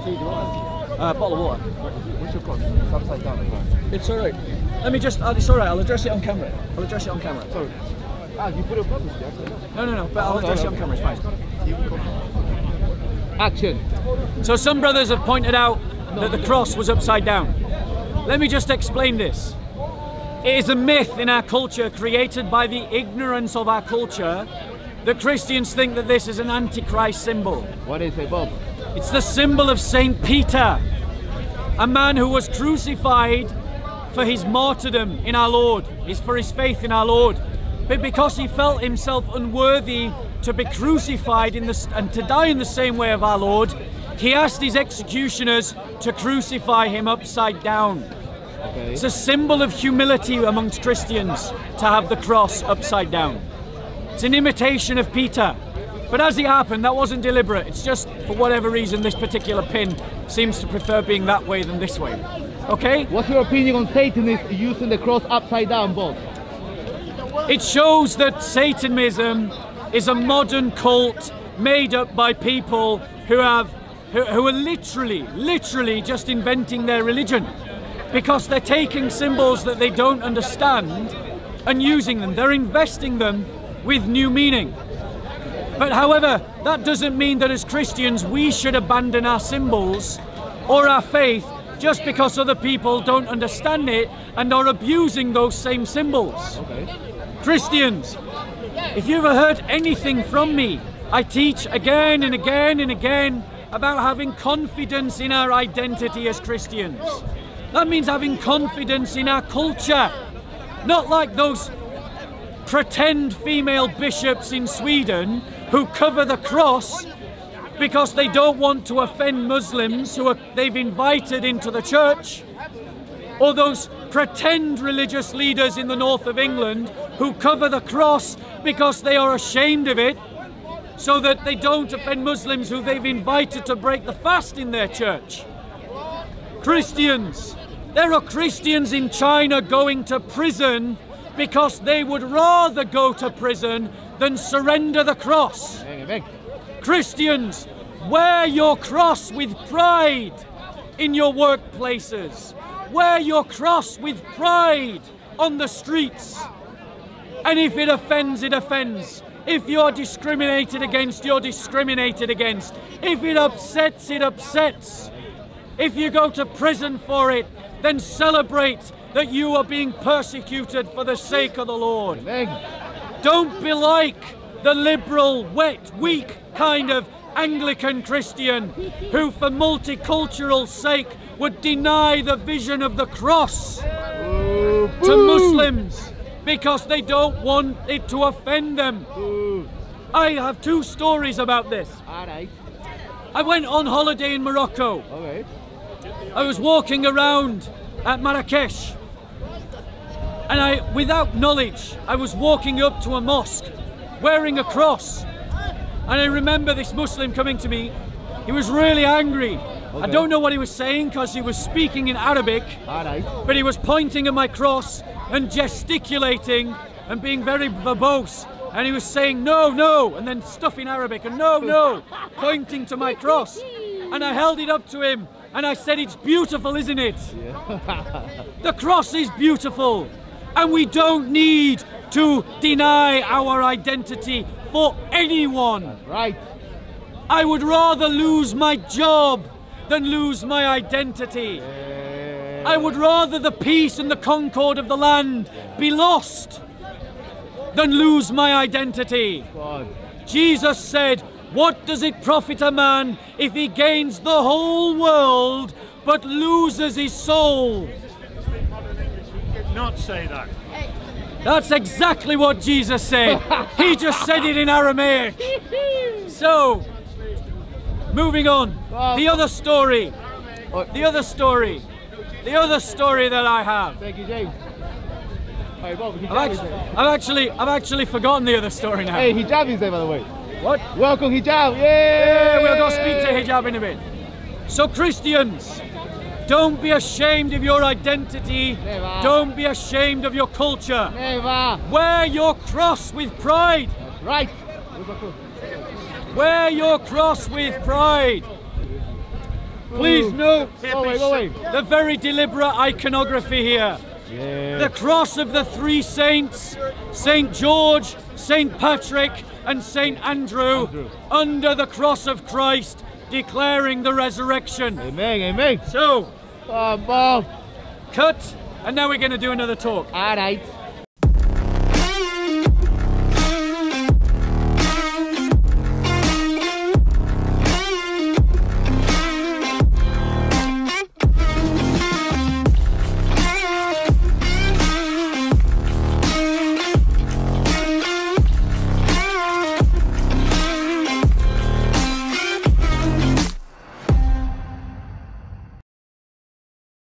Uh, bottle of water. What's your cross? It's upside down. It's all right. Let me just. Uh, it's all right. I'll address it on camera. I'll address it on camera. Sorry. Ah, you put it down. No, no, no. But I'll address it on camera. It's fine. Action. So some brothers have pointed out that the cross was upside down. Let me just explain this. It is a myth in our culture created by the ignorance of our culture that Christians think that this is an antichrist symbol. What is it, Bob? It's the symbol of Saint Peter, a man who was crucified for his martyrdom in our Lord, is for his faith in our Lord. But because he felt himself unworthy to be crucified in the, and to die in the same way of our Lord, he asked his executioners to crucify him upside down. Okay. It's a symbol of humility amongst Christians to have the cross upside down. It's an imitation of Peter. But as it happened, that wasn't deliberate. It's just for whatever reason this particular pin seems to prefer being that way than this way. Okay? What's your opinion on Satanists using the cross upside down, Bob? It shows that Satanism is a modern cult made up by people who have who, who are literally, literally just inventing their religion. Because they're taking symbols that they don't understand and using them. They're investing them with new meaning. But however, that doesn't mean that as Christians we should abandon our symbols or our faith just because other people don't understand it and are abusing those same symbols. Okay. Christians, if you ever heard anything from me, I teach again and again and again about having confidence in our identity as Christians. That means having confidence in our culture, not like those pretend female bishops in Sweden who cover the cross because they don't want to offend Muslims who are, they've invited into the church, or those pretend religious leaders in the north of England who cover the cross because they are ashamed of it, so that they don't offend Muslims who they've invited to break the fast in their church. Christians, there are Christians in China going to prison because they would rather go to prison than surrender the cross. Christians, wear your cross with pride in your workplaces. Wear your cross with pride on the streets. And if it offends, it offends. If you're discriminated against, you're discriminated against. If it upsets, it upsets. If you go to prison for it, then celebrate that you are being persecuted for the sake of the Lord. Bang. Don't be like the liberal, wet, weak kind of Anglican Christian who, for multicultural sake, would deny the vision of the cross Ooh, to. Muslims because they don't want it to offend them. Boo. I have two stories about this. Alright. I went on holiday in Morocco. Okay. I was walking around at Marrakesh and I, without knowledge, I was walking up to a mosque wearing a cross. And I remember this Muslim coming to me. He was really angry. I don't know what he was saying because he was speaking in Arabic, but he was pointing at my cross and gesticulating and being very verbose. And he was saying, no, no, and then stuff in Arabic, and no, no, pointing to my cross. And I held it up to him and I said, it's beautiful, isn't it? The cross is beautiful, and we don't need to deny our identity for anyone. Right. I would rather lose my job than lose my identity. I would rather the peace and the concord of the land be lost than lose my identity. God. Jesus said, What does it profit a man if he gains the whole world but loses his soul? Did not say that. That's exactly what Jesus said. he just said it in Aramaic. So, moving on. The other story. The other story. The other story that I have. thank you, James. Hey, Bob, I've is actually. I've actually, I've actually forgotten the other story now. Hey, Hijab is there, by the way. What? Welcome, Hijab. Yay! Yeah, we'll go speak to Hijab in a bit. So Christians, don't be ashamed of your identity. Never. Don't be ashamed of your culture. Never. Wear your cross with pride. Right. Where's my cross? Wear your cross with pride. Please note Go away, go away. the very deliberate iconography here. Yeah. The cross of the three saints, Saint George, Saint Patrick, and Saint Andrew, Andrew. under the cross of Christ, declaring the resurrection. Amen, amen. So, Come on. cut, and now we're going to do another talk. All right.